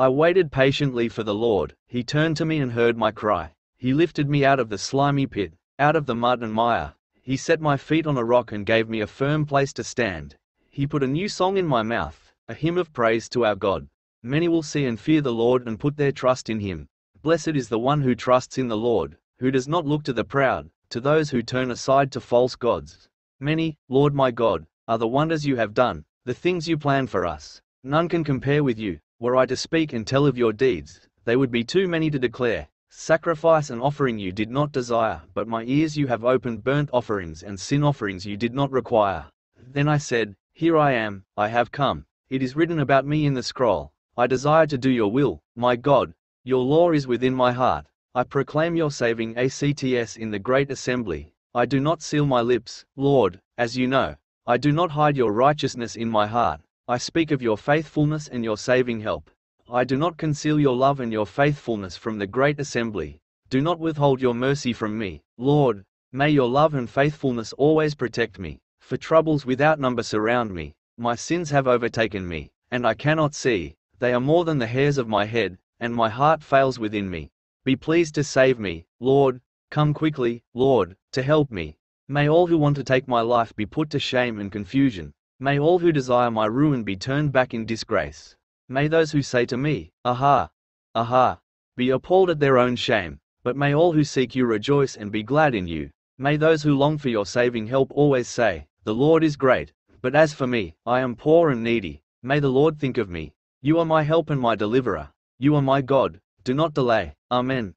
I waited patiently for the Lord, he turned to me and heard my cry. He lifted me out of the slimy pit, out of the mud and mire. He set my feet on a rock and gave me a firm place to stand. He put a new song in my mouth, a hymn of praise to our God. Many will see and fear the Lord and put their trust in him. Blessed is the one who trusts in the Lord, who does not look to the proud, to those who turn aside to false gods. Many, Lord my God, are the wonders you have done, the things you plan for us. None can compare with you. Were I to speak and tell of your deeds, they would be too many to declare. Sacrifice and offering you did not desire, but my ears you have opened burnt offerings and sin offerings you did not require. Then I said, Here I am, I have come. It is written about me in the scroll. I desire to do your will, my God. Your law is within my heart. I proclaim your saving acts in the great assembly. I do not seal my lips, Lord, as you know. I do not hide your righteousness in my heart. I speak of your faithfulness and your saving help. I do not conceal your love and your faithfulness from the great assembly. Do not withhold your mercy from me, Lord. May your love and faithfulness always protect me, for troubles without number surround me. My sins have overtaken me, and I cannot see. They are more than the hairs of my head, and my heart fails within me. Be pleased to save me, Lord. Come quickly, Lord, to help me. May all who want to take my life be put to shame and confusion. May all who desire my ruin be turned back in disgrace. May those who say to me, Aha! Aha! be appalled at their own shame, but may all who seek you rejoice and be glad in you. May those who long for your saving help always say, The Lord is great, but as for me, I am poor and needy. May the Lord think of me. You are my help and my deliverer. You are my God. Do not delay. Amen.